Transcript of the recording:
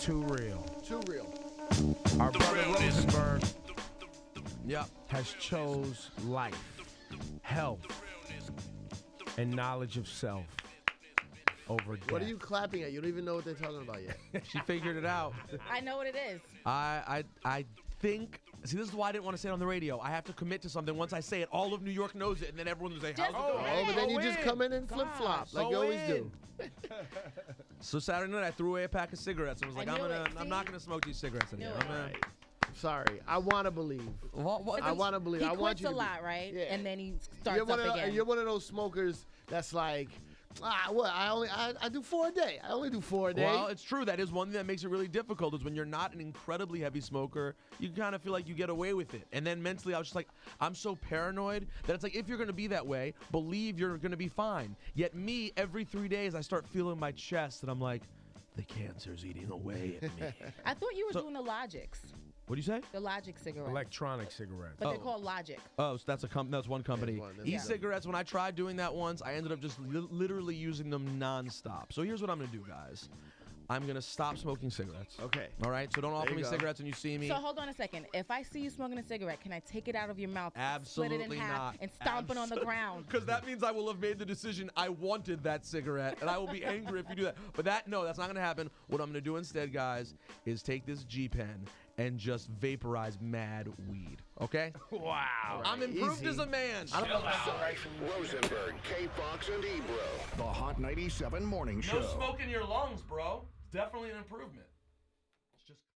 too real. Too real. Our brother Rosenberg Yep. has chose life, health, and knowledge of self over death. What are you clapping at? You don't even know what they're talking about yet. She figured it out. I know what it is. I I I think. See, this is why I didn't want to say it on the radio. I have to commit to something. Once I say it, all of New York knows it, and then everyone will say, "How's it going?" Oh, but then you just come in and flip flop like Go you always in. do. So Saturday night, I threw away a pack of cigarettes and was like, "I'm gonna, it. I'm not gonna smoke these cigarettes anymore." I'm gonna, Sorry, I want to believe. what, what, I want to believe. He I quits want you a to be- lot, right? Yeah. And then he You're starts one, up of, again. you're one of those smokers that's like, ah, what? I only I, I do four a day. I only do four a day. Well, it's true. That is one thing that makes it really difficult. Is when you're not an incredibly heavy smoker, you kind of feel like you get away with it. And then mentally, I was just like, I'm so paranoid that it's like if you're gonna be that way, believe you're gonna be fine. Yet me, every three days, I start feeling my chest, and I'm like, the cancer's eating away at me. I thought you were So- doing the Logics, what do you say? the Logic cigarette. Electronic cigarettes. but they're Oh. called Logic. Oh, so that's a com- that's one company. one, that's E-cigarettes. When I tried doing that once, I ended up just li- literally using them nonstop. So here's what I'm gonna do, guys. I'm gonna stop smoking cigarettes. Okay. All right. So don't offer me go. cigarettes when you see me. So hold on a second. If I see you smoking a cigarette, can I take it out of your mouth, Absolutely split it in half, and stomp it on the ground? Because that means I will have made the decision I wanted that cigarette, and I will be angry if you do that. But that, no, that's not going to happen. What I'm going to do instead, guys, is take this G Pen and just vaporize mad weed. Okay? wow. I'm improved easy. as a man. Rosenberg, K Foxx, and Ebro. The Hot 97 Morning Show. No smoke in your lungs, bro. Definitely an improvement.